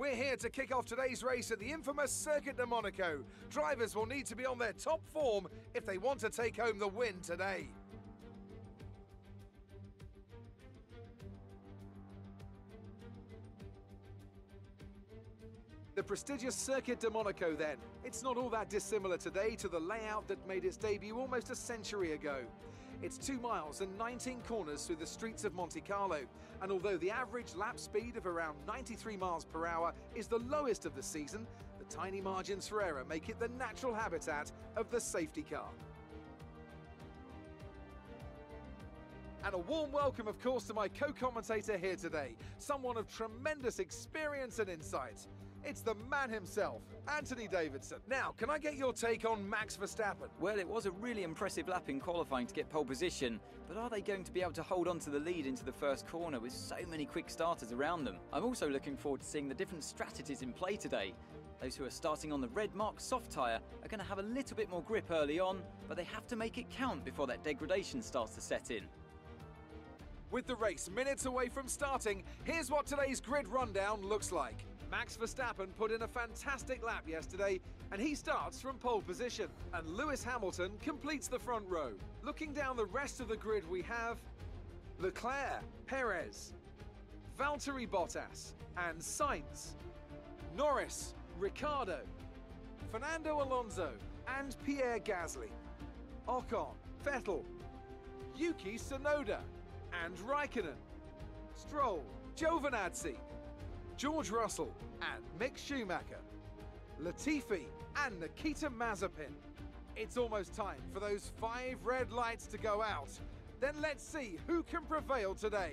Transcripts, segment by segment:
We're here to kick off today's race at the infamous Circuit de Monaco. Drivers will need to be on their top form if they want to take home the win today. The prestigious Circuit de Monaco then. It's not all that dissimilar today to the layout that made its debut almost a century ago. It's 2 miles and 19 corners through the streets of Monte Carlo, and although the average lap speed of around 93 miles per hour is the lowest of the season, the tiny margins for error make it the natural habitat of the safety car. And a warm welcome, of course, to my co-commentator here today, someone of tremendous experience and insight. It's the man himself, Anthony Davidson. Now, can I get your take on Max Verstappen? Well, it was a really impressive lap in qualifying to get pole position, but are they going to be able to hold on to the lead into the first corner with so many quick starters around them? I'm also looking forward to seeing the different strategies in play today. Those who are starting on the red mark soft tyre are going to have a little bit more grip early on, but they have to make it count before that degradation starts to set in. With the race minutes away from starting, here's what today's grid rundown looks like. Max Verstappen put in a fantastic lap yesterday and he starts from pole position. And Lewis Hamilton completes the front row. Looking down the rest of the grid we have Leclerc, Perez, Valtteri Bottas and Sainz, Norris, Ricciardo, Fernando Alonso and Pierre Gasly, Ocon, Vettel, Yuki Tsunoda and Raikkonen, Stroll, Giovinazzi, George Russell and Mick Schumacher, Latifi and Nikita Mazepin. It's almost time for those five red lights to go out. Then let's see who can prevail today.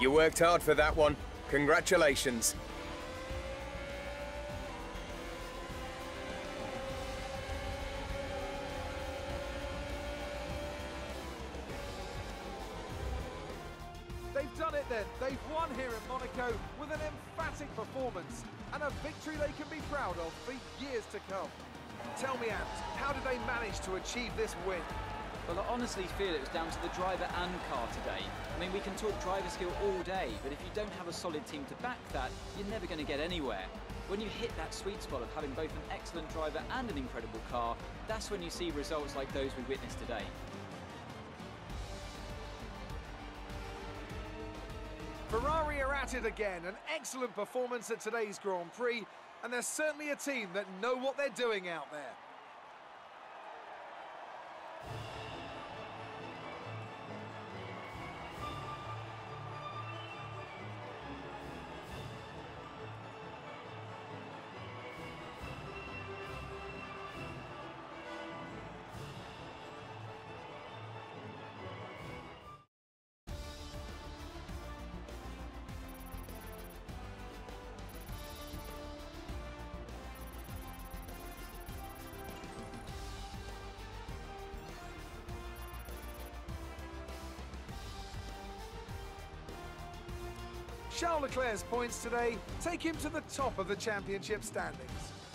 You worked hard for that one. Congratulations. They've done it then. They've won here in Monaco with an emphatic performance and a victory they can be proud of for years to come. Tell me, Ant, how did they manage to achieve this win? Well, I honestly feel it was down to the driver and car today. I mean, we can talk driver skill all day, but if you don't have a solid team to back that, you're never going to get anywhere. When you hit that sweet spot of having both an excellent driver and an incredible car, that's when you see results like those we witnessed today. Ferrari are at it again. An excellent performance at today's Grand Prix, and they're certainly a team that know what they're doing out there. Charles Leclerc's points today take him to the top of the championship standings.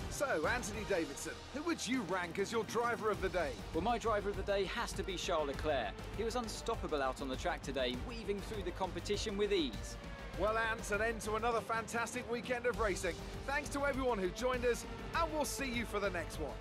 So, Anthony Davidson, who would you rank as your driver of the day? Well, my driver of the day has to be Charles Leclerc. He was unstoppable out on the track today, weaving through the competition with ease. Well, Ant, an end to another fantastic weekend of racing. Thanks to everyone who joined us, and we'll see you for the next one.